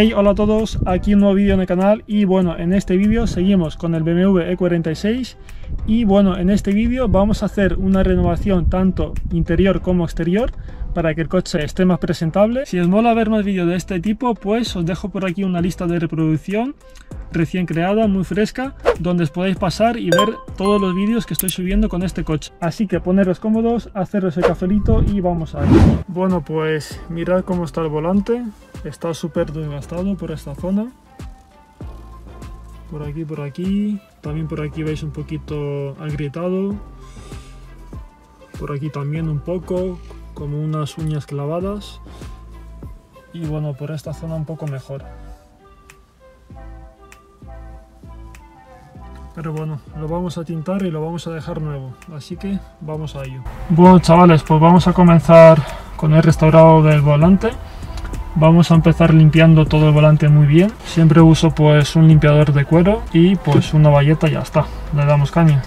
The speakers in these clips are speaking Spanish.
Hey, hola a todos, aquí un nuevo vídeo en el canal y bueno, en este vídeo seguimos con el BMW E46 y bueno, en este vídeo vamos a hacer una renovación tanto interior como exterior para que el coche esté más presentable. Si os mola ver más vídeos de este tipo, pues os dejo por aquí una lista de reproducción recién creada, muy fresca, donde os podéis pasar y ver todos los vídeos que estoy subiendo con este coche. Así que poneros cómodos, haceros el cafelito y vamos a ir. Bueno, pues mirad cómo está el volante, está súper desgastado por esta zona. Por aquí, por aquí, también por aquí veis un poquito agrietado. Por aquí también un poco, como unas uñas clavadas. Y bueno, por esta zona un poco mejor. pero bueno, lo vamos a tintar y lo vamos a dejar nuevo, así que vamos a ello. Bueno chavales, pues vamos a comenzar con el restaurado del volante. Vamos a empezar limpiando todo el volante muy bien. Siempre uso pues un limpiador de cuero y pues una valleta y ya está. Le damos caña.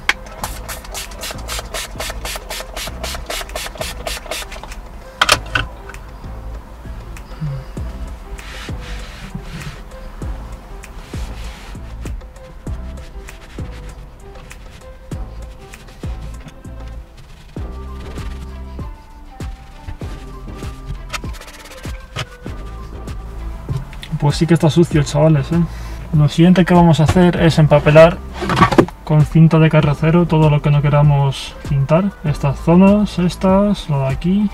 Pues sí que está sucio, chavales. Lo siguiente que vamos a hacer es empapelar con cinta de carrocero todo lo que no queramos pintar. Estas zonas, estas, lo de aquí.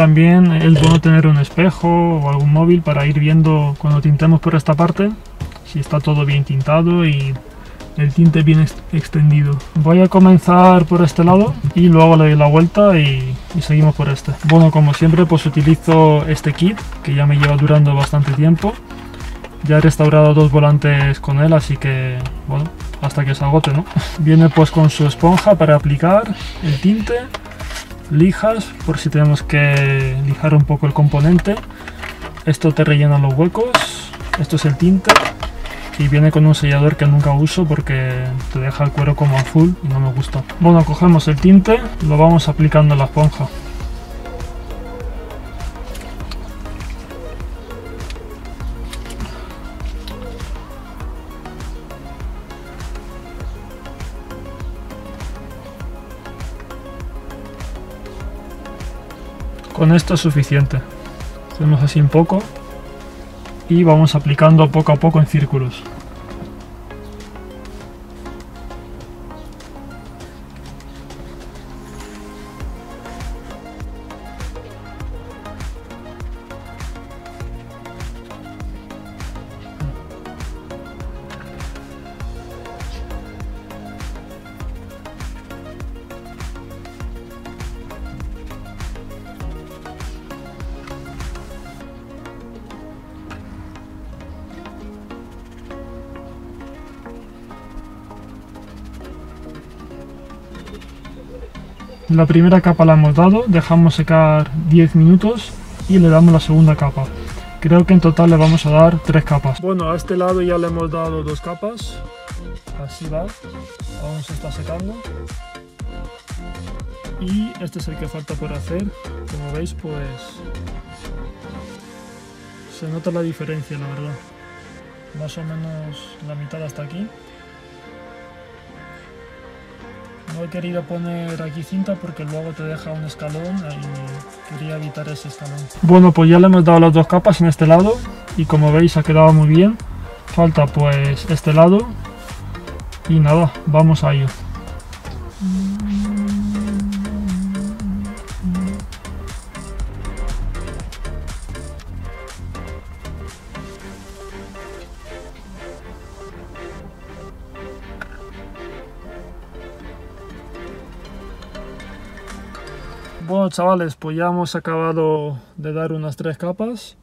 También es bueno tener un espejo o algún móvil para ir viendo cuando tintemos por esta parte si está todo bien tintado y el tinte bien extendido. Voy a comenzar por este lado y luego le doy la vuelta y, y, seguimos por este. Bueno, como siempre pues utilizo este kit que ya me lleva durando bastante tiempo. Ya he restaurado dos volantes con él, así que bueno, hasta que se agote, ¿no? Viene pues con su esponja para aplicar el tinte lijas por si tenemos que lijar un poco el componente. Esto te rellena los huecos esto es el tinte y viene con un sellador que nunca uso porque te deja el cuero como azul y no me gusta. Bueno cogemos el tinte lo vamos aplicando en la esponja Esto es suficiente. Hacemos así un poco y vamos aplicando poco a poco en círculos. La primera capa la hemos dado, dejamos secar 10 minutos y le damos la segunda capa. Creo que en total le vamos a dar tres capas. Bueno, a este lado ya le hemos dado dos capas. Así va. Aún se está secando. Y este es el que falta por hacer. Como veis, pues... Se nota la diferencia, la verdad. Más o menos la mitad hasta aquí. He querido poner aquí cinta porque luego te deja un escalón y quería evitar ese escalón. Bueno, pues ya le hemos dado las dos capas en este lado y como veis ha quedado muy bien. Falta pues este lado y nada, vamos a ello. Chavales, pues ya hemos acabado de dar unas tres capas.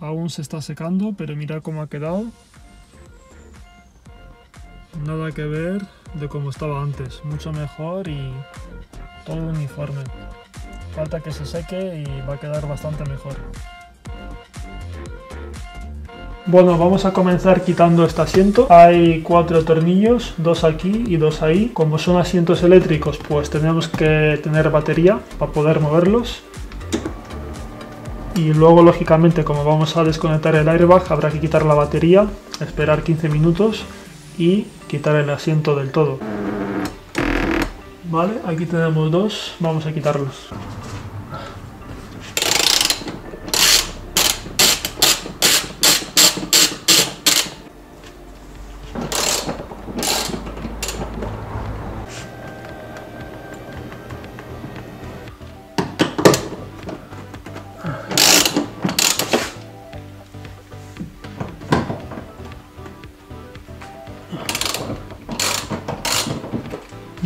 Aún se está secando, pero mirad cómo ha quedado. Nada que ver de cómo estaba antes. Mucho mejor y todo uniforme. Falta que se seque y va a quedar bastante mejor. Bueno, vamos a comenzar quitando este asiento. Hay cuatro tornillos, dos aquí y dos ahí. Como son asientos eléctricos, pues tenemos que tener batería para poder moverlos. Y luego, lógicamente, como vamos a desconectar el airbag, habrá que quitar la batería, esperar 15 minutos y quitar el asiento del todo. Vale, aquí tenemos dos, vamos a quitarlos.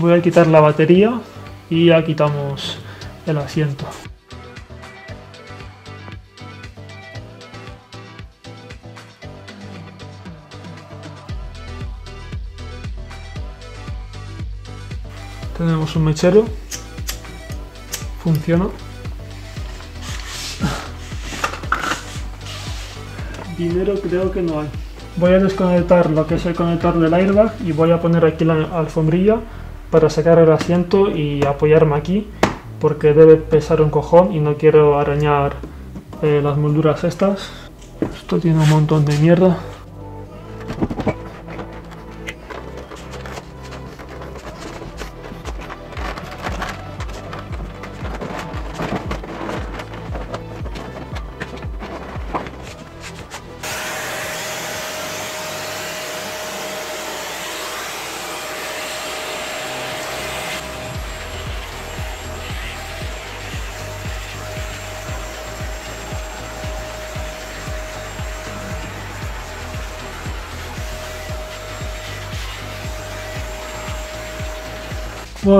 Voy a quitar la batería y ya quitamos el asiento. Tenemos un mechero. Funciona. Dinero creo que no hay. Voy a desconectar lo que es el conector del airbag y voy a poner aquí la alfombrilla para sacar el asiento y apoyarme aquí porque debe pesar un cojón y no quiero arañar eh, las molduras estas. Esto tiene un montón de mierda.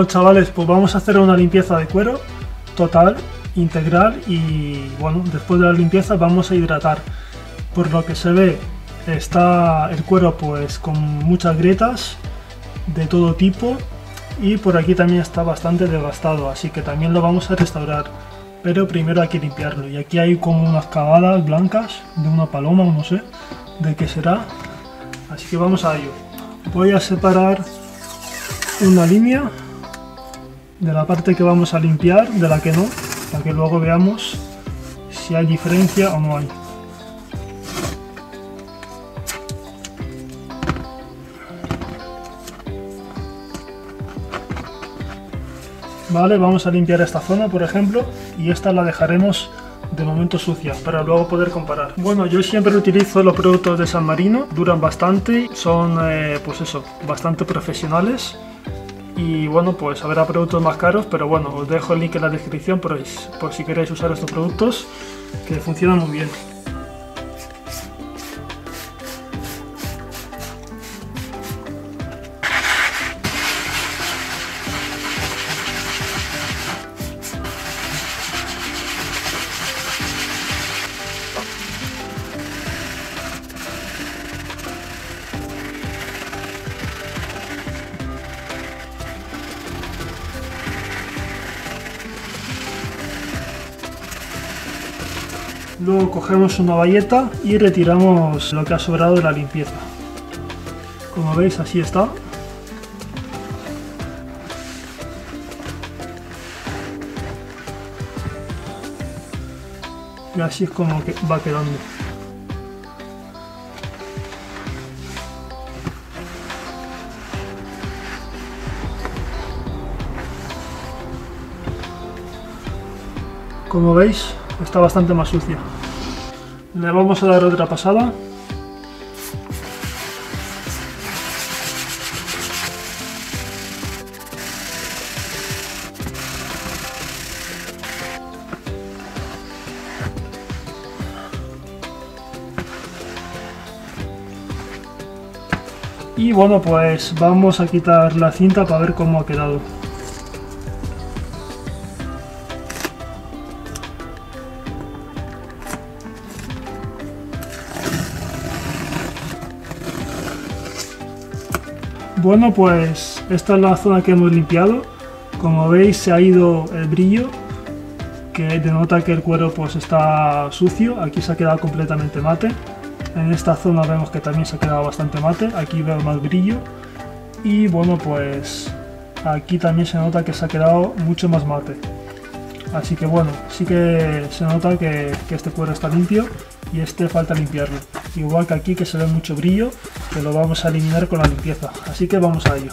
Chavales, pues vamos a hacer una limpieza de cuero total, integral y bueno, después de la limpieza vamos a hidratar. Por lo que se ve está el cuero pues con muchas grietas de todo tipo y por aquí también está bastante desgastado, así que también lo vamos a restaurar. Pero primero hay que limpiarlo y aquí hay como unas cavadas blancas de una paloma o no sé de qué será. Así que vamos a ello. Voy a separar una línea de la parte que vamos a limpiar de la que no, para que luego veamos si hay diferencia o no hay. Vale, vamos a limpiar esta zona, por ejemplo, y esta la dejaremos de momento sucia para luego poder comparar. Bueno, yo siempre utilizo los productos de San Marino, duran bastante, son eh, pues eso, bastante profesionales y bueno, pues habrá productos más caros, pero bueno, os dejo el link en la descripción por, si queréis usar estos productos que funcionan muy bien. Cogemos una bayeta y retiramos lo que ha sobrado de la limpieza. Como veis así está. Y así es como que va quedando. Como veis, está bastante más sucia. Le vamos a dar otra pasada. Y bueno, pues vamos a quitar la cinta para ver cómo ha quedado. Bueno, pues esta es la zona que hemos limpiado. como veis se ha ido el brillo que denota que el cuero pues está sucio. Aquí se ha quedado completamente mate. En esta zona vemos que también se ha quedado bastante mate. Aquí veo más brillo. Y bueno pues aquí también se nota que se ha quedado mucho más mate. Así que bueno sí que se nota que, que este cuero está limpio y este falta limpiarlo igual que aquí que se ve mucho brillo que lo vamos a eliminar con la limpieza. Así que vamos a ello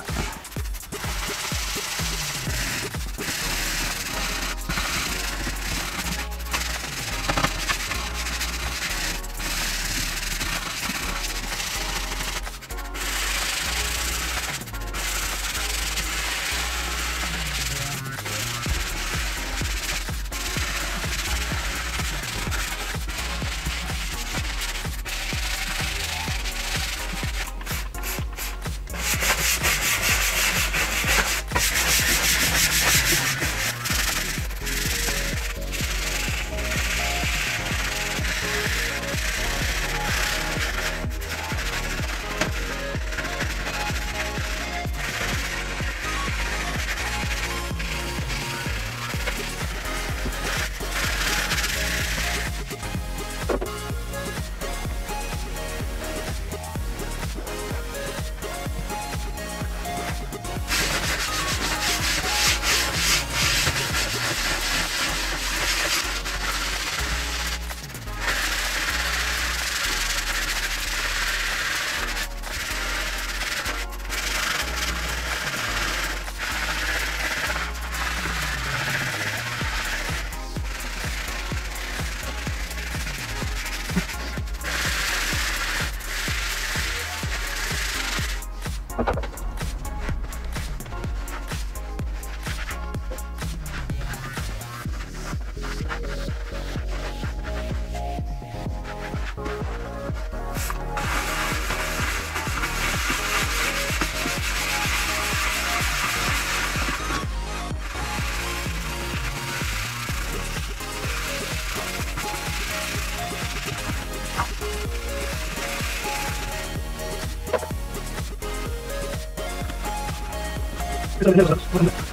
Yeah.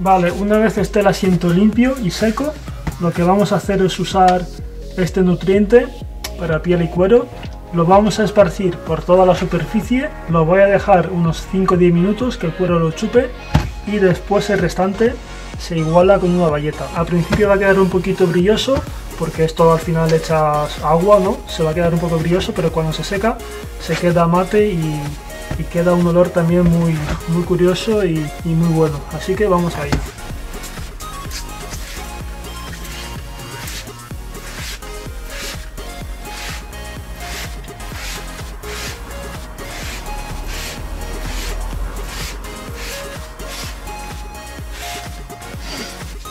Vale, una vez esté el asiento limpio y seco, lo que vamos a hacer es usar este nutriente para piel y cuero. Lo vamos a esparcir por toda la superficie, lo voy a dejar unos 5-10 minutos que el cuero lo chupe y después el restante se iguala con una valleta. Al principio va a quedar un poquito brilloso porque esto al final echas agua, ¿no? Se va a quedar un poco brilloso, pero cuando se seca se queda mate y, y queda un olor también muy, muy curioso y, muy bueno. Así que vamos a ir.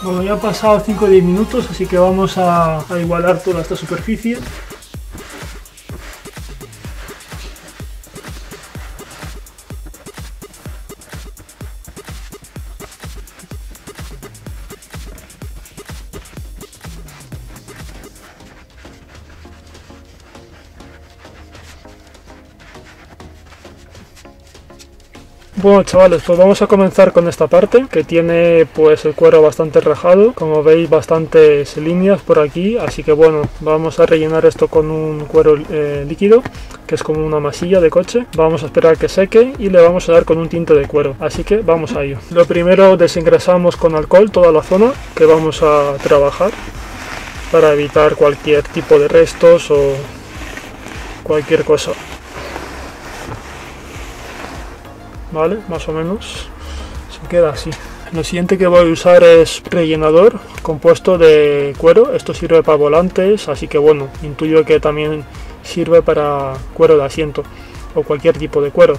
Bueno, ya han pasado 5 o 10 minutos, así que vamos a igualar toda esta superficie. Bueno chavales, pues vamos a comenzar con esta parte que tiene pues el cuero bastante rajado, como veis bastantes líneas por aquí, así que bueno, vamos a rellenar esto con un cuero eh, líquido que es como una masilla de coche, vamos a esperar que seque y le vamos a dar con un tinte de cuero, así que vamos a ello. Lo primero desengrasamos con alcohol toda la zona que vamos a trabajar para evitar cualquier tipo de restos o cualquier cosa. ¿Vale? Más o menos se queda así. Lo siguiente que voy a usar es rellenador compuesto de cuero. Esto sirve para volantes, así que bueno, intuyo que también sirve para cuero de asiento o cualquier tipo de cuero.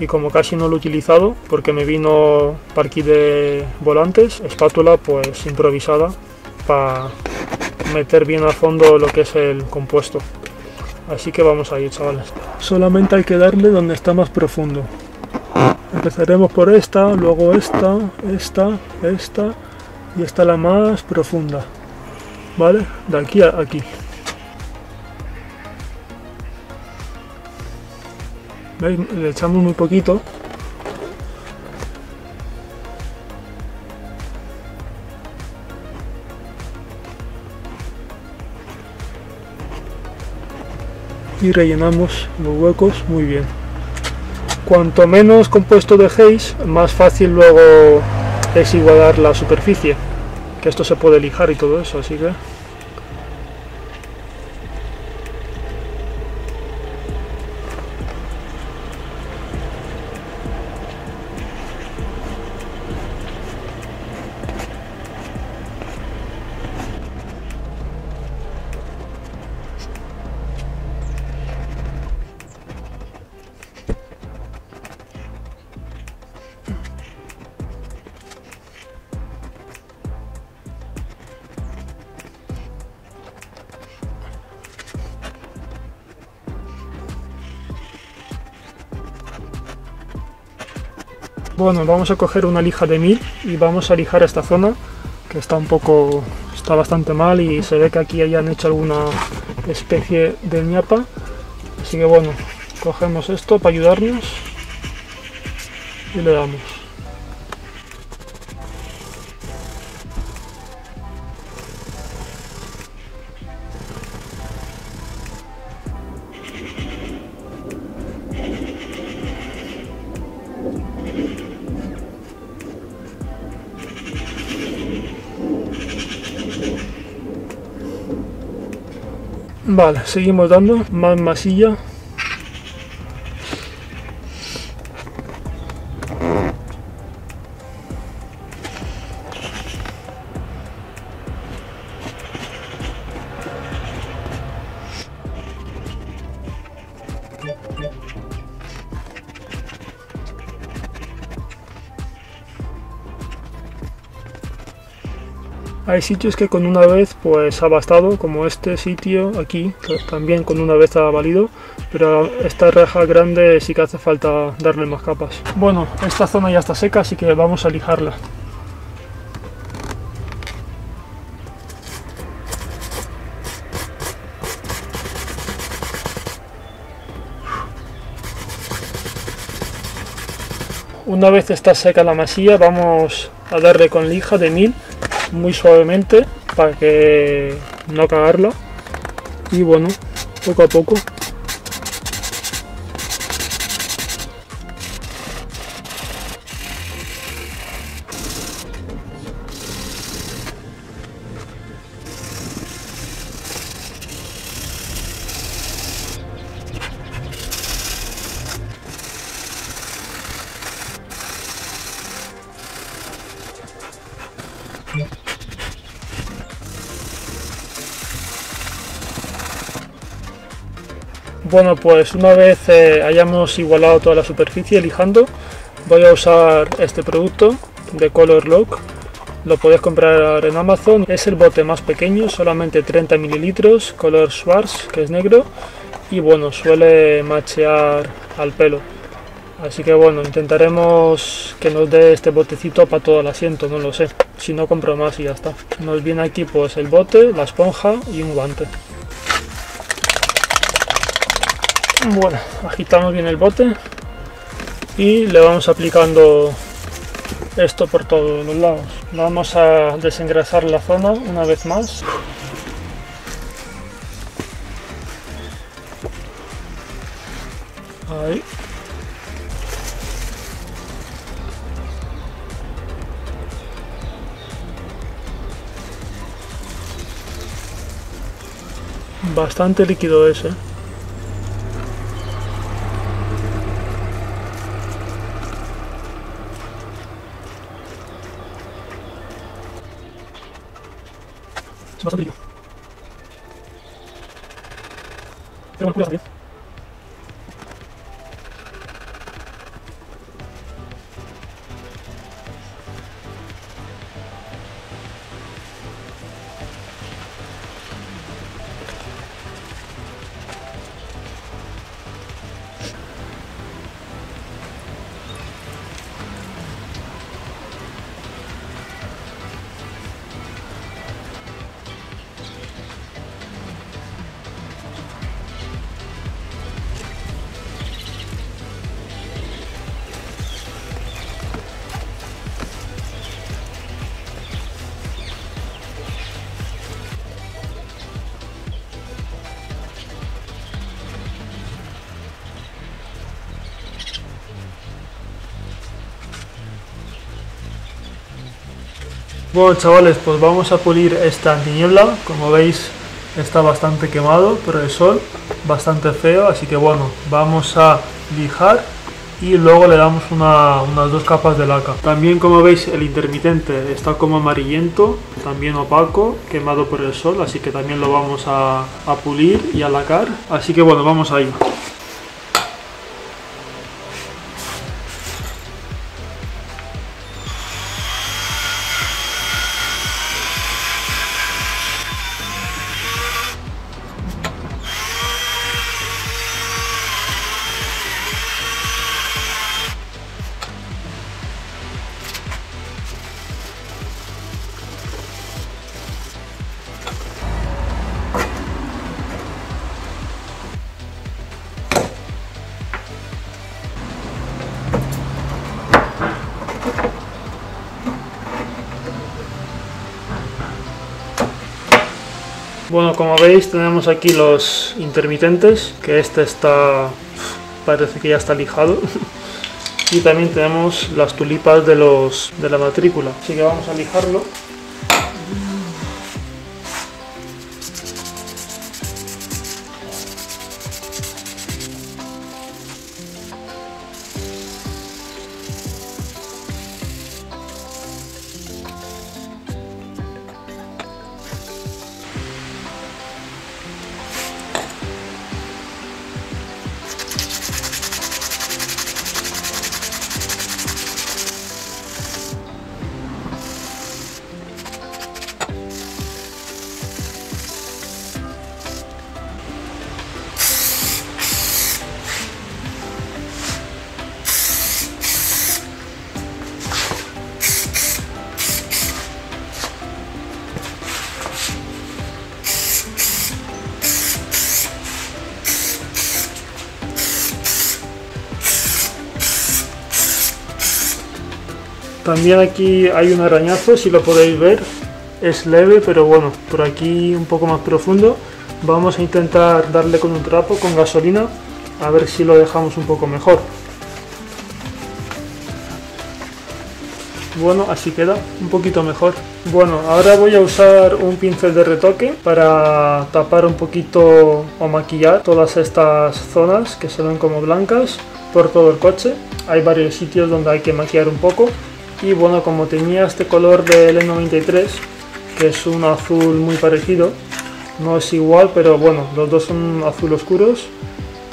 y como casi no lo he utilizado porque me vino parquí de volantes, espátula pues improvisada para meter bien a fondo lo que es el compuesto. Así que vamos a ir chavales. Solamente hay que darle donde está más profundo. Empezaremos por esta, luego esta, esta, esta y esta la más profunda. ¿Vale? De aquí a aquí. Le echamos muy poquito. Y rellenamos los huecos muy bien. Cuanto menos compuesto dejéis, más fácil luego es igualar la superficie. Que esto se puede lijar y todo eso, así que... Bueno, vamos a coger una lija de mil y vamos a lijar esta zona que está un poco, está bastante mal y se ve que aquí hayan hecho alguna especie de ñapa. Así que bueno, cogemos esto para ayudarnos y le damos. Vale, seguimos dando más masilla. Sitios que con una vez pues ha bastado, como este sitio aquí, también con una vez ha valido, pero esta reja grande sí que hace falta darle más capas. Bueno, esta zona ya está seca, así que vamos a lijarla. Una vez está seca la masilla, vamos a darle con lija de mil muy suavemente para que no cagarla. Y bueno poco a poco Bueno, pues una vez eh, hayamos igualado toda la superficie lijando, voy a usar este producto de Color Lock. Lo podéis comprar en Amazon. Es el bote más pequeño, solamente 30 mililitros, color Schwarz, que es negro. Y bueno, suele machear al pelo. Así que bueno, intentaremos que nos dé este botecito para todo el asiento, no lo sé. Si no compro más y ya está. Nos viene aquí pues el bote, la esponja y un guante. Bueno, agitamos bien el bote y le vamos aplicando esto por todos los lados. Vamos a desengrasar la zona una vez más. Ahí. Bastante líquido ese. Bueno chavales, pues vamos a pulir esta antiniebla, como veis está bastante quemado por el sol, bastante feo, así que bueno, vamos a lijar y luego le damos unas dos capas de laca. También como veis el intermitente está como amarillento, también opaco, quemado por el sol, así que también lo vamos a, a pulir y a lacar. Así que bueno, vamos ahí. Bueno, como veis tenemos aquí los intermitentes, que este está, parece que ya está lijado. y también tenemos las tulipas de, los, de la matrícula, así que vamos a lijarlo. También aquí hay un arañazo, si lo podéis ver. Es leve, pero bueno, por aquí un poco más profundo. Vamos a intentar darle con un trapo, con gasolina, a ver si lo dejamos un poco mejor. Bueno, así queda, un poquito mejor. Bueno, ahora voy a usar un pincel de retoque para tapar un poquito o maquillar todas estas zonas que se ven como blancas por todo el coche. Hay varios sitios donde hay que maquillar un poco y bueno como tenía este color del E93 que es un azul muy parecido no es igual pero bueno los dos son azul oscuros.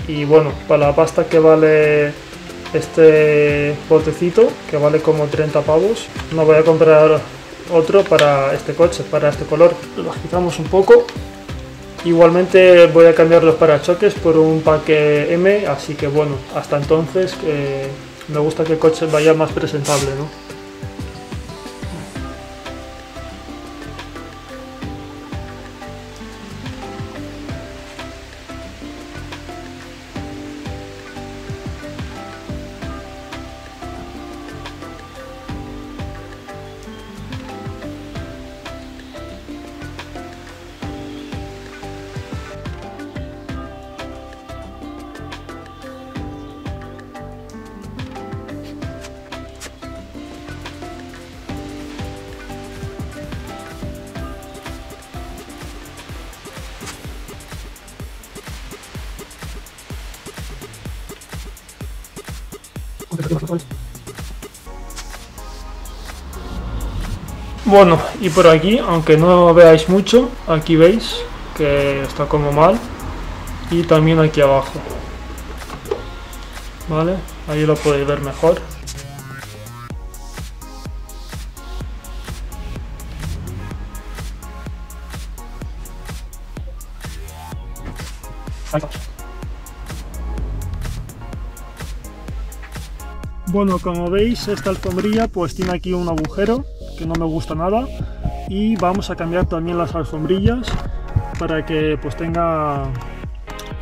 Y bueno para la pasta que vale este botecito que vale como 30 pavos no voy a comprar otro para este coche para este color. Lo quitamos un poco. Igualmente voy a cambiar los parachoques por un paque M así que bueno hasta entonces eh, me gusta que el coche vaya más presentable ¿no? Bueno, y por aquí, aunque no veáis mucho, aquí veis que está como mal. Y también aquí abajo. ¿Vale? Ahí lo podéis ver mejor. Bueno, como veis, esta alfombrilla pues tiene aquí un agujero que no me gusta nada. Y vamos a cambiar también las alfombrillas para que pues tenga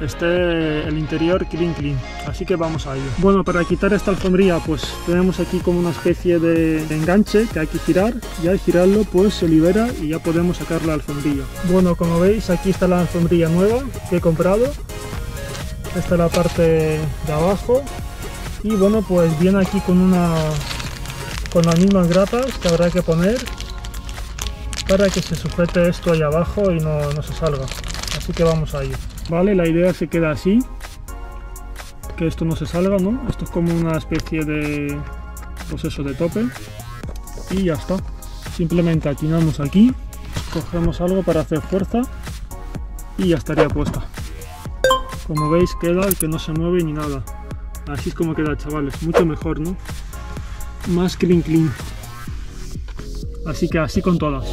esté el interior clean clean. Así que vamos a ello. Bueno para quitar esta alfombrilla pues tenemos aquí como una especie de enganche que hay que girar. Y al girarlo pues se libera y ya podemos sacar la alfombrilla. Bueno como veis aquí está la alfombrilla nueva que he comprado. Esta es la parte de abajo y bueno pues viene aquí con una con las mismas grapas que habrá que poner para que se sujete esto ahí abajo y no, no se salga. Así que vamos a ello. Vale, la idea se queda así, que esto no se salga, ¿no? Esto es como una especie de proceso de tope y ya está. Simplemente atinamos aquí, cogemos algo para hacer fuerza y ya estaría puesta. Como veis queda que no se mueve ni nada. Así es como queda chavales, mucho mejor, ¿no? Más clean clean. Así que así con todas.